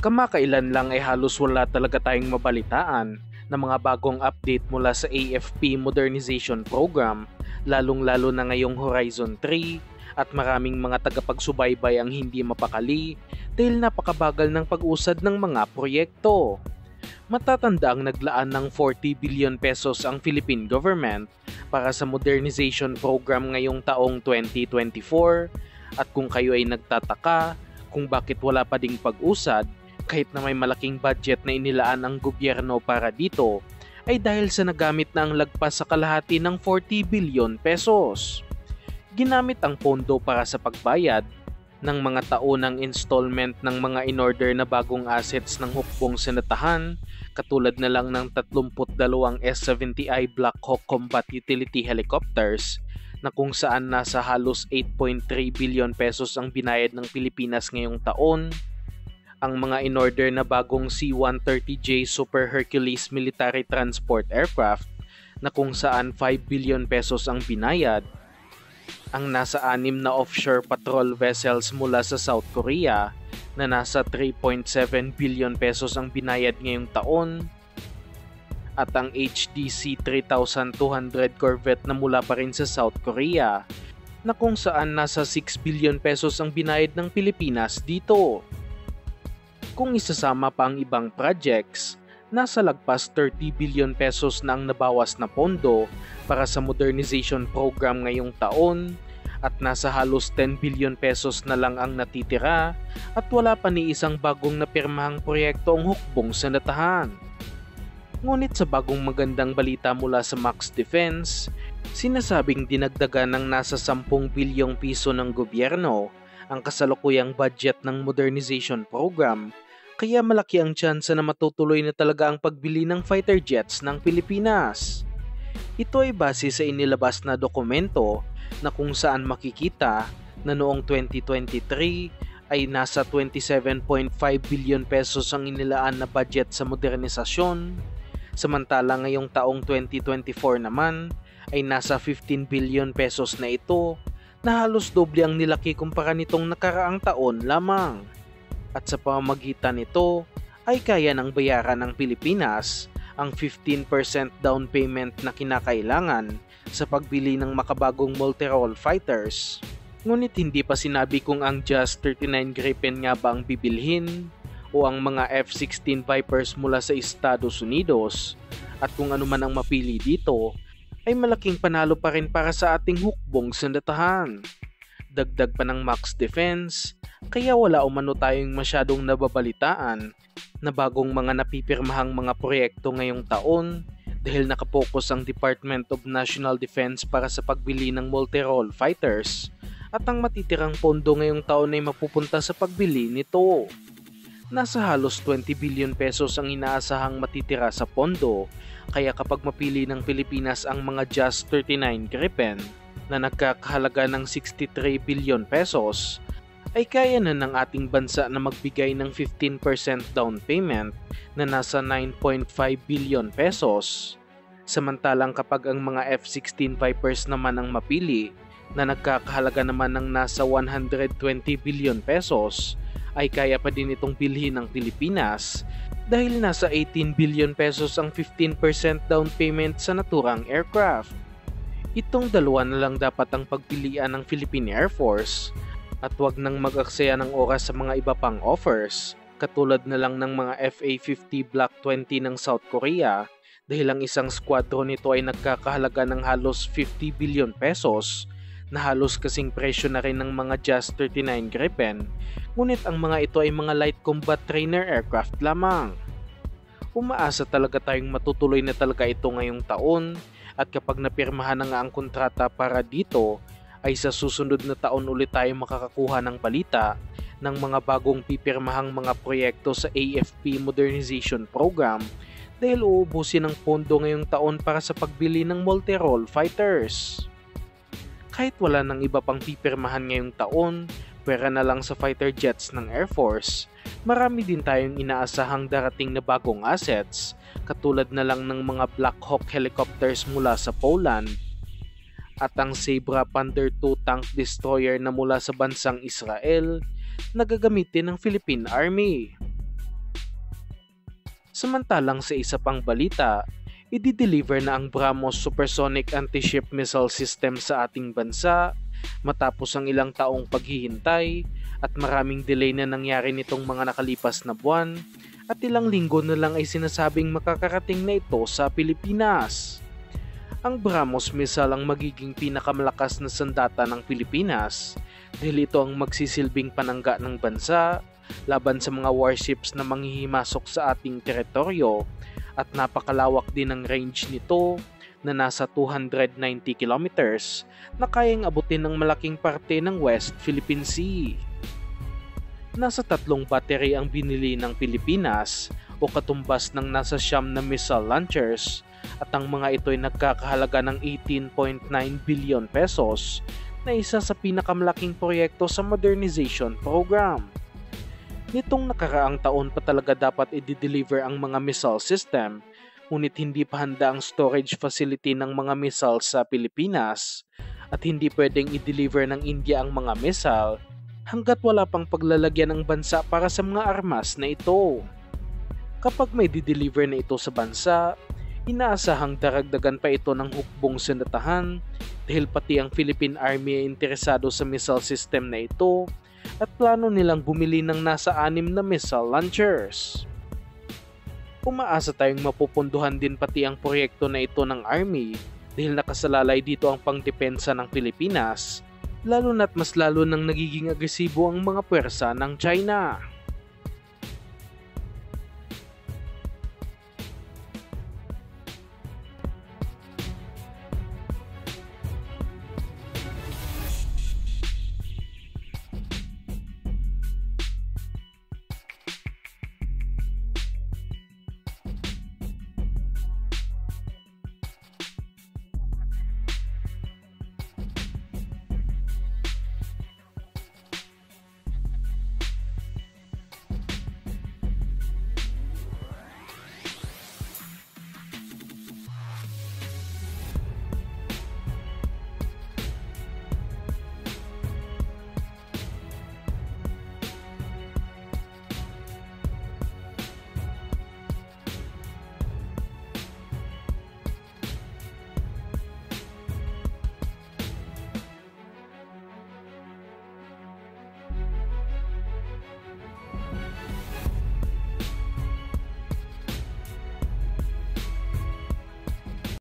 Kamakailan lang ay halos wala talaga tayong mabalitaan na mga bagong update mula sa AFP Modernization Program, lalong-lalo na ngayong Horizon 3 at maraming mga tagapagsubaybay ang hindi mapakali dahil napakabagal ng pag-usad ng mga proyekto. Matatanda ang naglaan ng 40 billion pesos ang Philippine government para sa modernization program ngayong taong 2024 at kung kayo ay nagtataka kung bakit wala pa ding pag-usad, kahit na may malaking budget na inilaan ang gobyerno para dito, ay dahil sa nagamit na ang lagpas sa kalahati ng 40 billion pesos. Ginamit ang pondo para sa pagbayad ng mga taonang installment ng mga in-order na bagong assets ng hukbong senatahan katulad na lang ng 32 S-70i Black Hawk Combat Utility Helicopters na kung saan nasa halos 8.3 billion pesos ang binayad ng Pilipinas ngayong taon ang mga in-order na bagong C-130J Super Hercules Military Transport Aircraft na kung saan 5 billion pesos ang binayad, ang nasa anim na offshore patrol vessels mula sa South Korea na nasa 3.7 billion pesos ang binayad ngayong taon, at ang HDC 3200 Corvette na mula pa rin sa South Korea na kung saan nasa 6 billion pesos ang binayad ng Pilipinas dito. Kung isasama pa ang ibang projects, nasa lagpas 30 billion pesos na ang nabawas na pondo para sa modernization program ngayong taon at nasa halos 10 billion pesos na lang ang natitira at wala pa ni isang bagong napirmahang proyekto ang hukbong sa natahan. Ngunit sa bagong magandang balita mula sa Max Defense, sinasabing dinagdagan ng nasa 10 bilyong piso ng gobyerno ang kasalukuyang budget ng modernization program kaya malaki ang tsansa na matutuloy na talaga ang pagbili ng fighter jets ng Pilipinas. Ito ay base sa inilabas na dokumento na kung saan makikita na noong 2023 ay nasa 27.5 billion pesos ang inilaan na budget sa modernisasyon, samantala ngayong taong 2024 naman ay nasa 15 billion pesos na ito na halos doble ang nilaki kumpara nitong nakaraang taon lamang at sa pamamagitan nito ay kaya ng bayaran ng Pilipinas ang 15% down payment na kinakailangan sa pagbili ng makabagong multi-role fighters. Ngunit hindi pa sinabi kung ang Just 39 Gripen nga ba ang bibilhin o ang mga F-16 Vipers mula sa Estados Unidos at kung ano man ang mapili dito ay malaking panalo pa rin para sa ating hukbong sandatahan. Dagdag pa ng Max Defense kaya wala umano tayong masyadong nababalitaan na bagong mga napipirmahang mga proyekto ngayong taon dahil nakapokus ang Department of National Defense para sa pagbili ng multi-role fighters at ang matitirang pondo ngayong taon ay mapupunta sa pagbili nito. Nasa halos 20 billion pesos ang inaasahang matitira sa pondo kaya kapag mapili ng Pilipinas ang mga Just 39 Gripen na nagkakahalaga ng 63 billion pesos ay kaya na ng ating bansa na magbigay ng 15% down payment na nasa 9.5 billion pesos. Samantalang kapag ang mga F-16 Vipers naman ang mapili na nagkakahalaga naman ng nasa 120 billion pesos ay kaya pa din itong bilhin ng Pilipinas dahil nasa 18 billion pesos ang 15% down payment sa naturang aircraft. Itong dalawa na lang dapat ang pagpilian ng Philippine Air Force at wag nang mag-aksaya ng oras sa mga iba pang offers katulad na lang ng mga FA-50 Block 20 ng South Korea dahil ang isang squadron nito ay nagkakahalaga ng halos 50 billion pesos na halos kasing presyo na rin ng mga Just 39 Gripen ngunit ang mga ito ay mga light combat trainer aircraft lamang. Umaasa talaga tayong matutuloy na talaga ito ngayong taon at kapag napirmahan na nga ang kontrata para dito ay sa susunod na taon ulit tayo makakakuha ng balita ng mga bagong pipirmahang mga proyekto sa AFP Modernization Program dahil uubusin ng pondo ngayong taon para sa pagbili ng multi-role fighters. Kahit wala ng iba pang pipirmahan ngayong taon, pera na lang sa fighter jets ng Air Force, marami din tayong inaasahang darating na bagong assets katulad na lang ng mga Black Hawk helicopters mula sa Poland at ang Sabra Thunder 2 tank destroyer na mula sa bansang Israel na gagamitin ng Philippine Army. Samantalang sa isa pang balita, i-deliver na ang BrahMos Supersonic Anti-Ship Missile System sa ating bansa matapos ang ilang taong paghihintay at maraming delay na nangyari nitong mga nakalipas na buwan at ilang linggo na lang ay sinasabing makakarating na ito sa Pilipinas. Ang BrahMos missile ang magiging pinakamalakas na sandata ng Pilipinas dahil ito ang magsisilbing panangga ng bansa laban sa mga warships na manghihimasok sa ating teritoryo at napakalawak din ang range nito na nasa 290 kilometers na kayang abutin ng malaking parte ng West Philippine Sea. Nasa tatlong battery ang binili ng Pilipinas o katumbas ng nasa siyam na missile launchers at ang mga ito ay nagkakahalaga ng 18.9 billion pesos na isa sa pinakamalaking proyekto sa modernization program. Nitong nakaraang taon pa talaga dapat i-deliver ang mga missile system, ngunit hindi pa handa ang storage facility ng mga missiles sa Pilipinas at hindi pwedeng i-deliver ng India ang mga missile hanggat wala pang paglalagyan ng bansa para sa mga armas na ito. Kapag may di-deliver na ito sa bansa, inaasahang daragdagan pa ito ng hukbong sendatahan dahil pati ang Philippine Army ay interesado sa missile system na ito at plano nilang bumili ng nasa anim na missile launchers. Umaasa tayong mapupunduhan din pati ang proyekto na ito ng Army dahil nakasalalay dito ang pangdepensa ng Pilipinas, lalo na't mas lalo nang nagiging agresibo ang mga pwersa ng China.